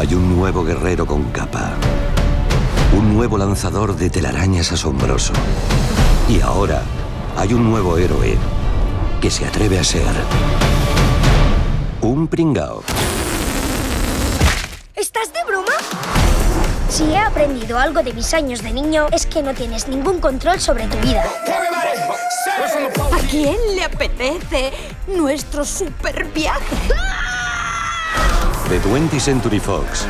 Hay un nuevo guerrero con capa. Un nuevo lanzador de telarañas asombroso. Y ahora hay un nuevo héroe que se atreve a ser un pringao. ¿Estás de broma? Si he aprendido algo de mis años de niño es que no tienes ningún control sobre tu vida. ¿A quién le apetece nuestro super viaje? The 20th Century Fox.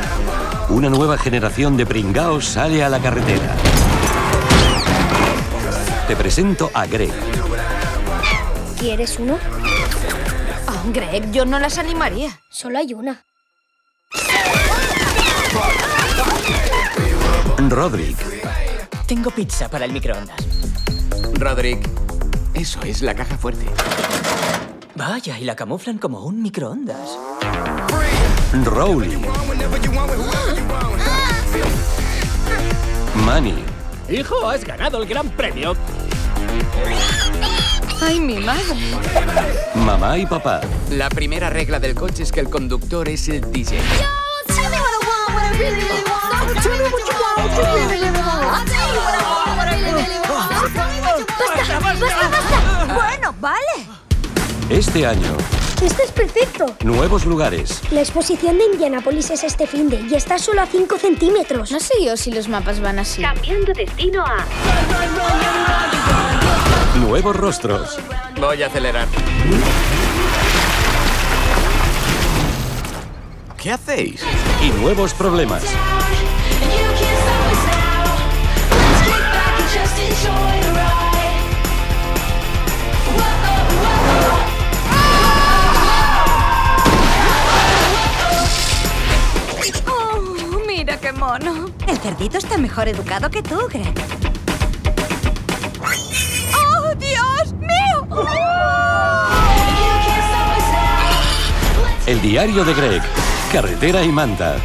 Una nueva generación de pringaos sale a la carretera. Te presento a Greg. ¿Quieres uno? Oh, Greg, yo no las animaría. Solo hay una. Roderick. Tengo pizza para el microondas. Roderick, eso es la caja fuerte. Vaya, y la camuflan como un microondas. Rowley. Manny. Hijo, has ganado el gran premio. Ay, mi madre. Mamá y papá. La primera regla del coche es que el conductor es el DJ. ¡Basta, basta, basta! Bueno, vale. Este año, Esto es perfecto. nuevos lugares, La exposición de Indianapolis es este fin de y está solo a 5 centímetros. No sé yo si los mapas van así. Cambiando destino a nuevos rostros, Voy a acelerar. ¿Qué hacéis? y nuevos problemas. Mono. El cerdito está mejor educado que tú, Greg. ¡Oh, Dios mío! El diario de Greg, carretera y manta.